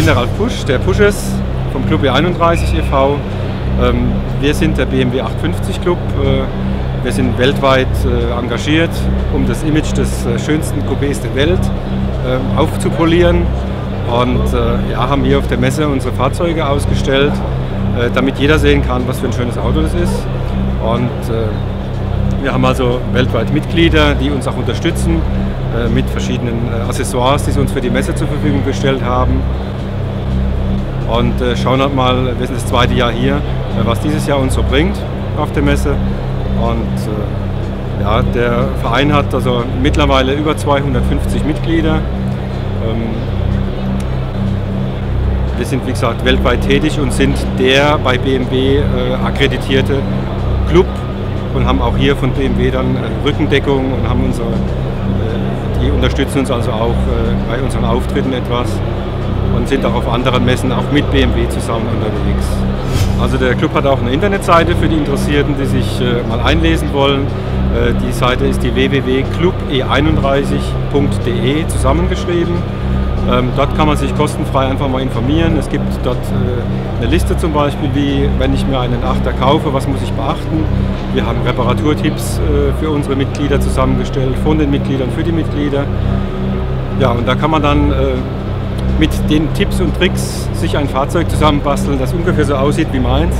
bin der Ralf Pusch, der Pusches vom Club E31 e.V. Ähm, wir sind der BMW 850 Club. Äh, wir sind weltweit äh, engagiert, um das Image des äh, schönsten Coupés der Welt ähm, aufzupolieren. Und ja, haben hier auf der Messe unsere Fahrzeuge ausgestellt, damit jeder sehen kann, was für ein schönes Auto das ist. Und wir haben also weltweit Mitglieder, die uns auch unterstützen mit verschiedenen Accessoires, die sie uns für die Messe zur Verfügung gestellt haben und äh, schauen halt mal, wir sind das zweite Jahr hier, äh, was dieses Jahr uns so bringt auf der Messe. Und äh, ja, der Verein hat also mittlerweile über 250 Mitglieder. Ähm, wir sind wie gesagt weltweit tätig und sind der bei BMW äh, akkreditierte Club und haben auch hier von BMW dann äh, Rückendeckung und haben unsere, äh, die unterstützen uns also auch bei unseren Auftritten etwas und sind auch auf anderen Messen auch mit BMW zusammen unterwegs. Also der Club hat auch eine Internetseite für die Interessierten, die sich äh, mal einlesen wollen. Äh, die Seite ist die www.clube31.de zusammengeschrieben. Ähm, dort kann man sich kostenfrei einfach mal informieren. Es gibt dort äh, eine Liste zum Beispiel, wie wenn ich mir einen Achter kaufe, was muss ich beachten. Wir haben Reparaturtipps äh, für unsere Mitglieder zusammengestellt, von den Mitgliedern für die Mitglieder. Ja, und da kann man dann äh, mit den Tipps und Tricks sich ein Fahrzeug zusammenbasteln, das ungefähr so aussieht wie meins,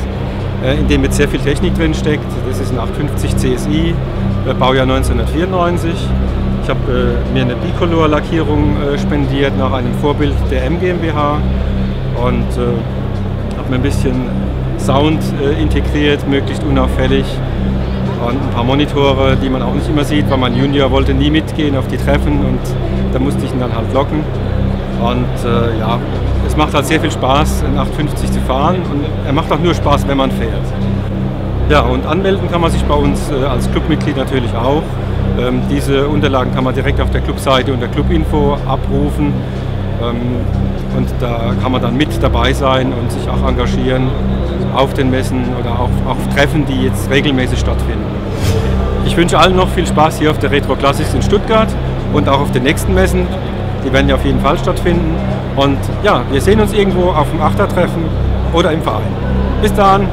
äh, in dem jetzt sehr viel Technik drin steckt. Das ist ein 850 CSI, äh, Baujahr 1994. Ich habe äh, mir eine Bicolor-Lackierung spendiert nach einem Vorbild der M GmbH und habe mir ein bisschen Sound integriert, möglichst unauffällig und ein paar Monitore, die man auch nicht immer sieht, weil mein Junior wollte nie mitgehen auf die Treffen und da musste ich ihn dann halt locken. Und äh, ja, es macht halt sehr viel Spaß, in 850 zu fahren und er macht auch nur Spaß, wenn man fährt. Ja, und anmelden kann man sich bei uns äh, als Clubmitglied natürlich auch. Ähm, diese Unterlagen kann man direkt auf der Clubseite unter Clubinfo abrufen. Ähm, und da kann man dann mit dabei sein und sich auch engagieren auf den Messen oder auch auf Treffen, die jetzt regelmäßig stattfinden. Ich wünsche allen noch viel Spaß hier auf der Retro Classics in Stuttgart und auch auf den nächsten Messen. Die werden ja auf jeden Fall stattfinden. Und ja, wir sehen uns irgendwo auf dem Achtertreffen oder im Verein. Bis dann!